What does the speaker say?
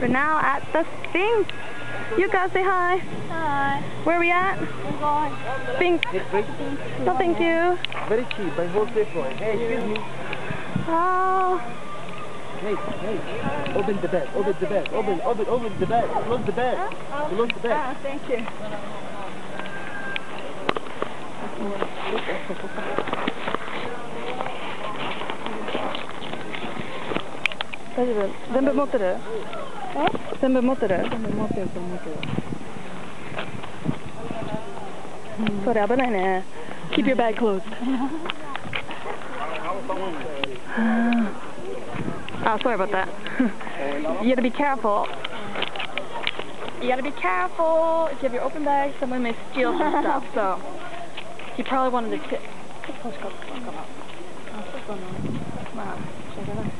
We're now at the Sphinx. You guys say hi. Hi. Where are we at? We're going. Sphinx. No, thank you. Very cheap, by wholesale price. Hey, excuse me. Oh. Hey, hey. Open the bag, open the bag, open, open, open the bag. Close the bag. Close the bag. Ah, thank you. 大丈夫全部持ってる全部持ってる全部持ってると思うけど、それ危ないね Keep your bag closed Oh, sorry about that. you gotta be careful. You gotta be careful. If you have your open bag, someone may steal some stuff. So he probably wanted to tip. 欲しかったのかな。あ、そうかな。まあ、しょうがない。